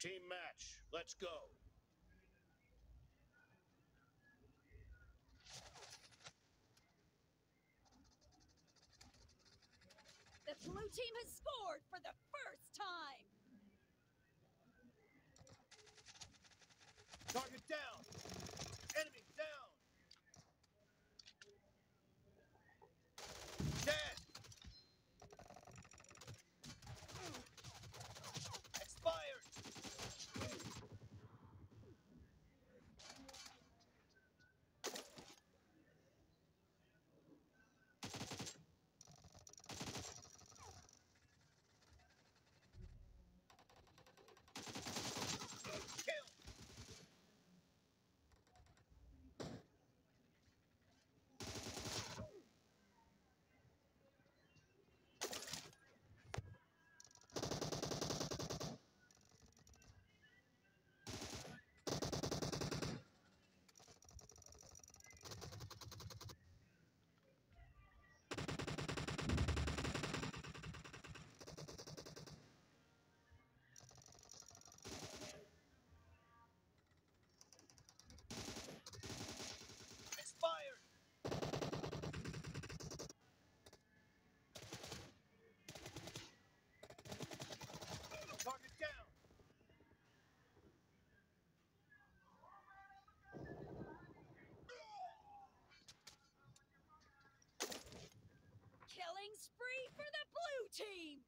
Team match. Let's go. The blue team has scored for the first time. Target down. Enemy down. Dead. Expired. Kill. Expired. Target down. Killing spree for the blue team.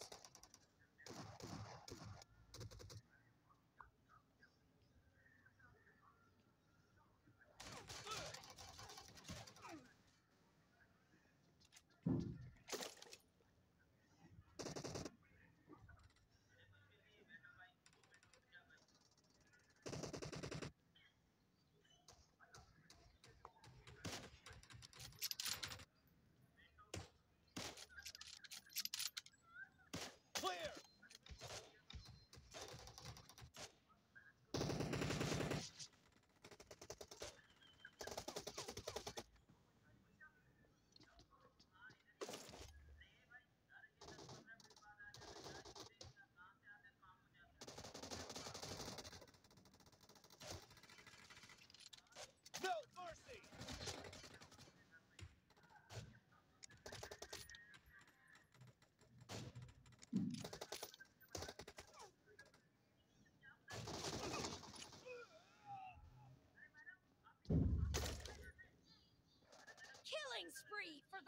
Clear.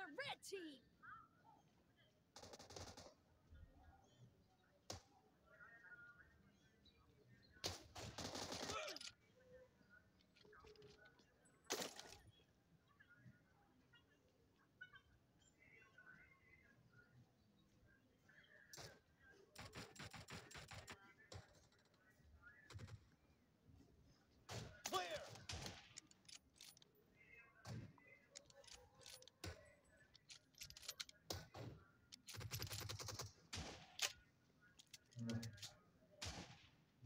The red team. Clear.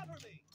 Cover me.